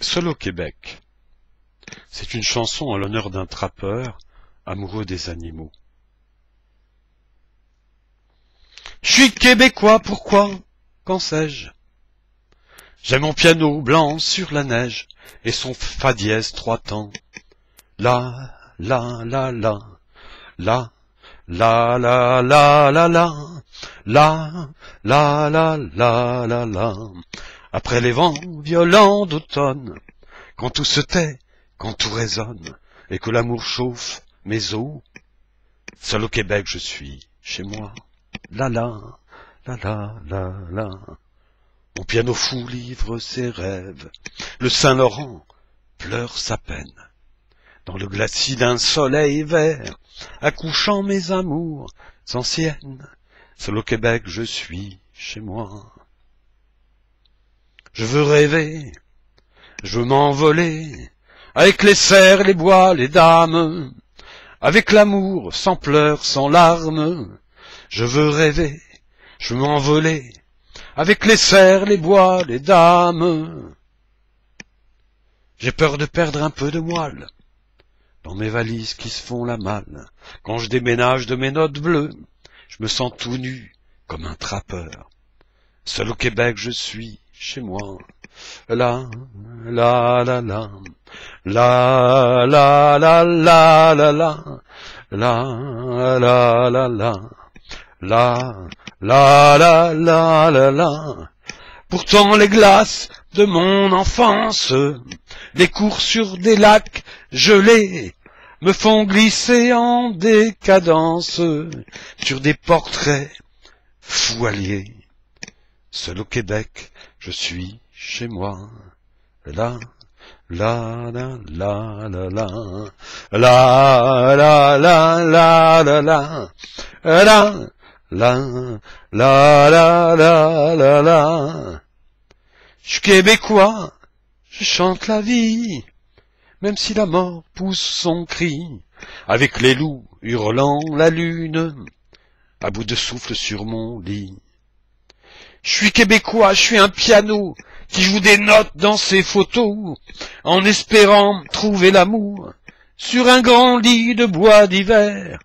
Seul au Québec. C'est une chanson en l'honneur d'un trappeur amoureux des animaux. Je suis québécois, pourquoi? Qu'en sais-je? J'ai mon piano blanc sur la neige et son fa dièse trois temps. La, la, la, la, la, la, la, la, la, la, la, la, la, la, la, la. Après les vents violents d'automne, quand tout se tait, quand tout résonne, et que l'amour chauffe mes os, seul au Québec je suis, chez moi, la la, la la, la la. Mon piano fou livre ses rêves, le Saint-Laurent pleure sa peine. Dans le glacis d'un soleil vert, accouchant mes amours anciennes, seul au Québec je suis, chez moi. Je veux rêver, je veux m'envoler, avec les cerfs, les bois, les dames, avec l'amour, sans pleurs, sans larmes. Je veux rêver, je veux m'envoler, avec les cerfs, les bois, les dames. J'ai peur de perdre un peu de moelle dans mes valises qui se font la malle. Quand je déménage de mes notes bleues, je me sens tout nu comme un trappeur. Seul au Québec je suis, chez moi. La, la, la, la, la, la, la, la, la, la, la, la, la, la, la, la, la, la, la, la. Pourtant les glaces de mon enfance, les cours sur des lacs gelés, me font glisser en décadence sur des portraits foualiers. Seul au Québec, je suis chez moi. La, la, la, la, la, la, la, la, la, la, la, la, la, la, la, la, la, la, la. Je suis québécois, je chante la vie, même si la mort pousse son cri, avec les loups hurlant la lune, à bout de souffle sur mon lit. Je suis québécois, je suis un piano qui joue des notes dans ses photos, en espérant trouver l'amour sur un grand lit de bois d'hiver.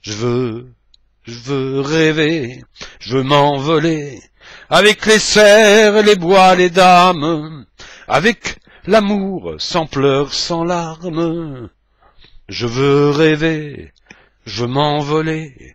Je veux, je veux rêver, je veux m'envoler, avec les cerfs, les bois, les dames, avec l'amour sans pleurs, sans larmes. Je veux rêver, je veux m'envoler,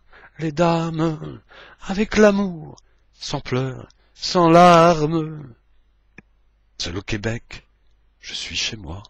les dames, avec l'amour, sans pleurs, sans larmes. Seul au Québec, je suis chez moi.